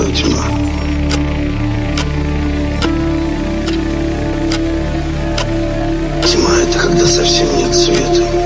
такое тьма? Тьма — это когда совсем нет света.